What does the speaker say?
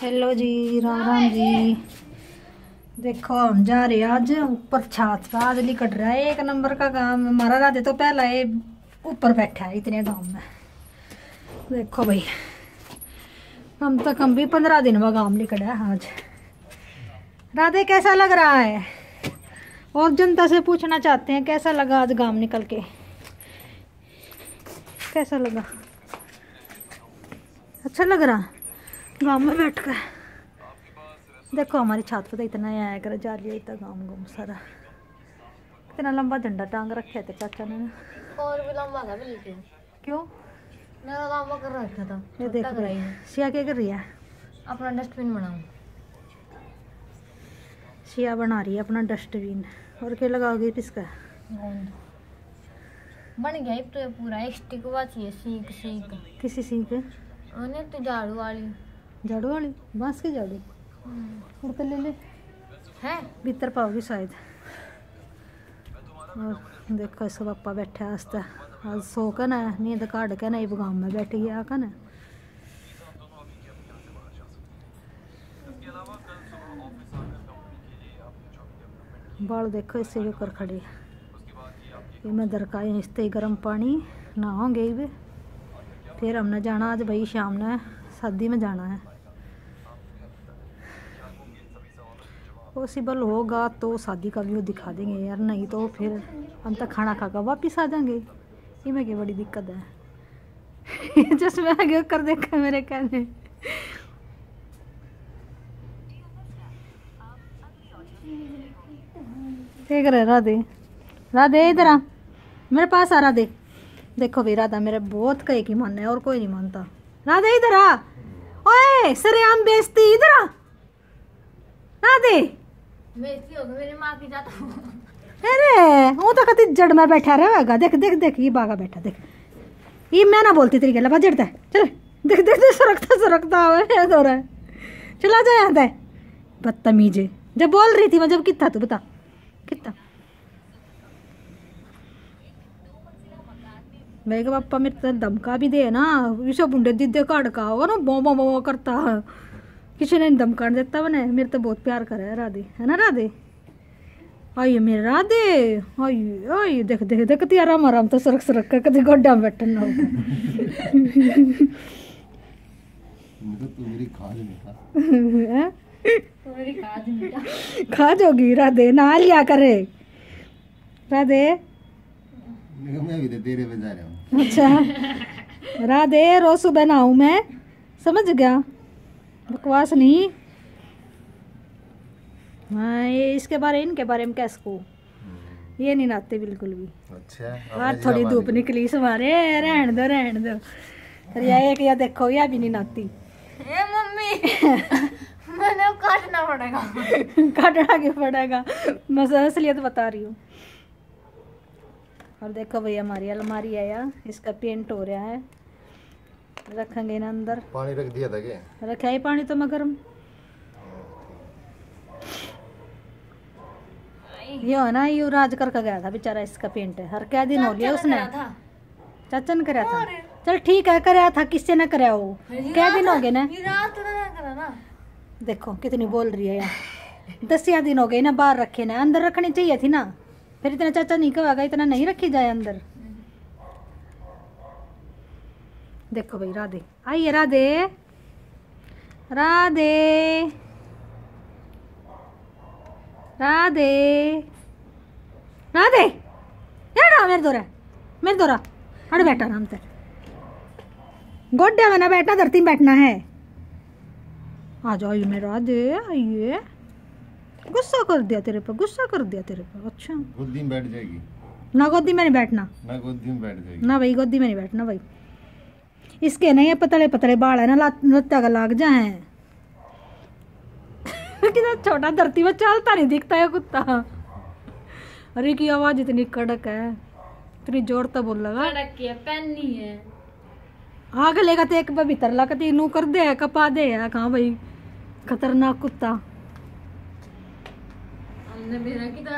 Hello जी, राम राम जी। देखो, हम जा रहे आज ऊपर छात पे। आज लिकट रहा है, एक नंबर का काम हमारा राधे तो पहला ये ऊपर बैठा है इतने गाँव में। देखो भाई कम से कम भी पंद्रह दिन में गाँव लिकट है आज। राधे, कैसा लग रहा है? और जनता से पूछना चाहते हैं, कैसा लगा आज गाँव निकल के? कैसा लगा? अच्छा लग रहा? गाँव में बैठ कर देखो हमारी छत पे तो इतना ही आया कर जा लिया इतना गाँव गुम सारा। इतना लंबा झंडा टांग रखे थे चाचा ने। और भी लंबा था बिल्कुल क्यों? मेरा लंबा कर रखा था ये देख। कराई है। सिया क्या कर रही है? अपना डस्टबिन बनाऊँ। सिया बना रही है अपना डस्टबिन। और क्या लगाओगे इसका? बन गया तो पूरा स्टिक बची है सीख सीख। किसी सीख? तो झाड़ू वाली। झाड़ू वाली? बाँस की झाड़ू? और तो ले ले। है? भीतर पाओगी शायद। और देखो इसका पापा बैठा है आस्ते। आज सो कर ना नींद काट के ना ये में बैठ गया का ना। बाल देखो इससे जो कर खड़े ये मैं दरकाए इसते गर्म पानी नहाओगे भी फिर हमने जाना आज भाई शाम ने। शादी में जाना है। पॉसिबल होगा तो शादी का व्यू दिखा देंगे यार, नहीं तो फिर हम तक खाना खा कर वापिस आ जाएँगे। ये में क्या बड़ी दिक्कत है। चश्मे आगे कर देखा मेरे कहने। कर रहे राधे। राधे, इधर आ। मेरे पास आ, राधे। देखो भाई राधा मेरे बहुत कहे की मानना है और कोई नहीं मानता। राधे इधर आ ओए सरेआम बेइज्जती इधर आ राधे बेइज्जती हो गई मेरी माँ की जाता अरे वो तो कति जड़ में बैठा रहेगा देख देख देख ये बागा बैठा देख ये मैं ना बोलती तेरी गला जड़ता है चल देख देख देख सरकता सरकता है रहा है चला जा यहाँ है बदतमीज जब बोल रही थी मैं जब कितना तू बता कितना मैं पापा मेरे तो धमका भी दे ना। विशो बुंडे दीदे का। होगा ना बो बो बो करता। किसी ने धमका नहीं देता बने। मेरे तो बहुत प्यार करे है राधे। है ना राधे? आइए मेरे राधे। आइए आइए देख देख देख कति आराम आराम तो सरक सरक कर कति गोड्डा में बैठन ना खाज हैं? तो जोगी राधे। ना लिया करे। राधे मैं भी तो तेरे पे जा रहा हूँ अच्छा। राधे रोज सुबह नहाऊं मैं? समझ गया। बकवास नहीं। हाँ ये इसके बारे इनके बारे में कैसे को ये नहीं नहाते बिल्कुल भी। अच्छा आज थोड़ी धूप निकली सवारे रहन दो रहन दो। अरे ये एक या देखो या भी नहीं नहाती ए मम्मी! मैंने काटना पड़ेगा। काटना क्यों पड़ेगा? मैं तो असलियत बता रही हूँ। और देखो भैया हमारी अलमारी है यार इसका पेंट हो रहा है। रखेंगे ना अंदर। पानी रख दिया था क्या? रखा ही पानी तो मैं गर्म ये है ना यू राज करके गया था बेचारा इसका पेंट है। हर क्या दिन हो लिया उसने। था। चाचा ने कराया था। चल ठीक है कराया था किससे ना कराया वो क्या दिन हो गए ना? तो ना करा ना देखो कितनी बोल रही है यार। दस या दिन हो गए ना बाहर रखे ना अंदर रखनी चाहिए थी ना। फिर इतना चाचा नहीं कहेगा इतना नहीं रखी जाए अंदर। देखो भाई, राधे। आइए, राधे। राधे। राधे। राधे। यार मेरे दोरा। मेरे दोरा। अड़ बैठा आराम से। गोड्डे में ना बैठना, धरती में बैठना है। आ जाओ मेरा राधे, आइए। गुस्सा कर दिया तेरे पे गुस्सा कर दिया तेरे पे अच्छा। गोदी में बैठ जाएगी। ना गोदी में नहीं बैठना। ना गोदी में बैठ जाएगी। ना भाई गोदी में नहीं बैठना भाई। इसके नहीं है पतले पतले बाल है ना लात- लत्ता का लाग जाए कितना छोटा धरती में चलता नहीं दिखता है कुत्ता। अरे की आवाज़ इतनी कड़क है। इतनी ज़ोर तो बोल लगा। कड़क है पेनी है। आग लेगा तो एक भीतर ला कती नू कर दे कपा दे है। कहाँ भाई? खतरनाक कुत्ता। हमने मेरा की तरह